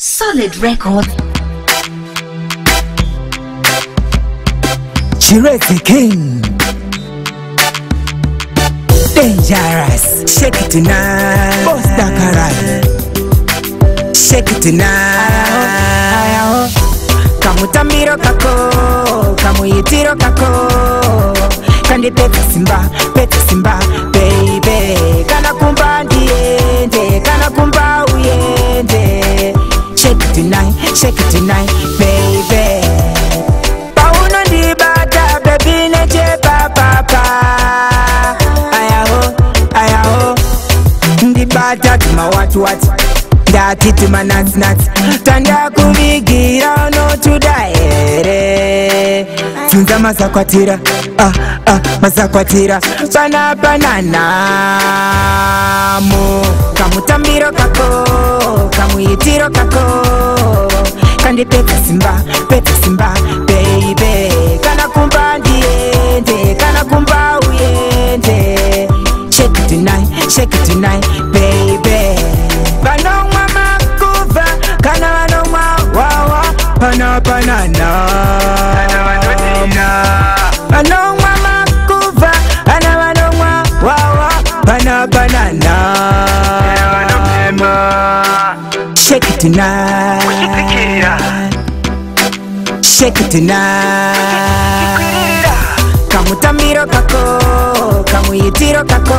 Solid Record. Chirezi King. Dangerous. Shake it tonight. Boss Dakarai. Shake it tonight. Kamutamiro kako, kamuyitiro kako. Kandi peta simba, peta simba, peta shake it tonight, baby. What? That it my nuts nuts Tanda kumigira no to die eh. Tunza masakwatira Ah ah masakwatira Sana banana mo Kamutambiro kako Kamuyitiro kako kandipete simba pete simba beibe kana kumba ndiende kana kumba uyende shekitinai shekitinai beibe vanomwa makuva kana vanomwa wawa panapanana banana no. kamutambiro kako kamuyitiro kako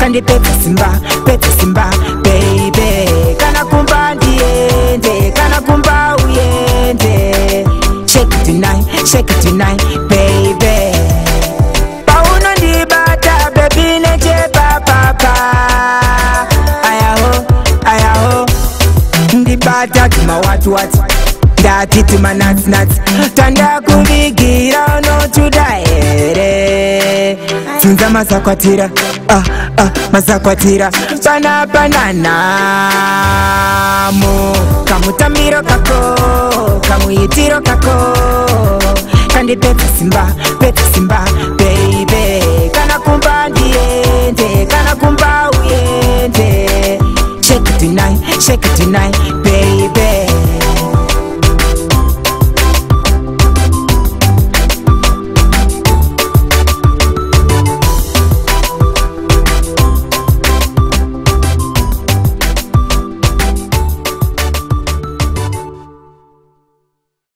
kandi pepesimba pepesimba beibe kana kumba ndiende kana kumba uyende kubata tumawatwat ndati tumanatsnats tandakuvigira unotuda here tunza mazakwatira ah, ah, mazakwatira panapananamo kamutambiro kako kamuitiro kako kandipeta simba peta simba beibe kana kumba ndiende kana kumba uyende shekitinai shekitina